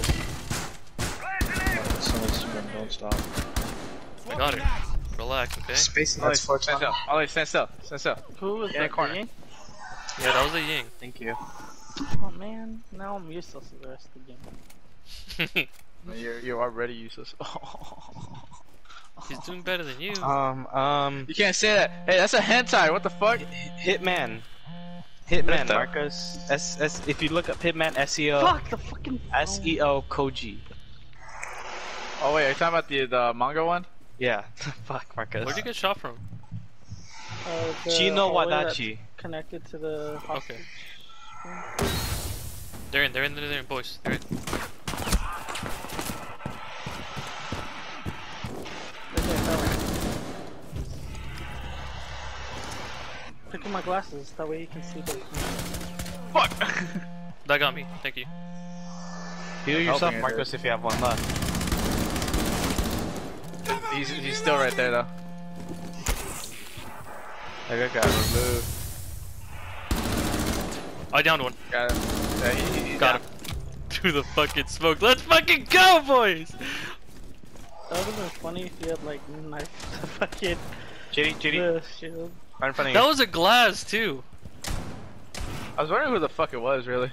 heal. Someone's sprint, don't stop. I got it. Relax, okay? Space Ollie, that's stand 420. still. Ollie, stand still. Stand still. Who was Yeah, that? corner. Ying? Yeah, that was a Ying. Thank you. Oh man, now I'm useless for the rest of the game. You're, you're already useless. He's doing better than you. Um, um, You can't say that. Hey, that's a hentai. What the fuck? Hitman. Hitman, the- Marcus. S S. If you look up Hitman SEO, Fuck the fucking. SEO Koji. Oh wait, are you talking about the the manga one? Yeah. Fuck, Marcus. Where'd you get shot from? Uh, Chino Wadachi. Connected to the hostage. Okay. They're in, they're in, they're in, boys. They're in. Pick up my glasses, that way you can see the. Fuck. That got me. Thank you. Heal yourself, helping you, Marcus, if you have one left. he's he's still right there though. That guy got removed. I downed one. Got him. Yeah, he, he, Got him. To the fucking smoke. Let's fucking go, boys! That would've been funny if you had like knife to fucking Chitty, chitty. the shield. Right in front of you. That was a glass, too. I was wondering who the fuck it was really.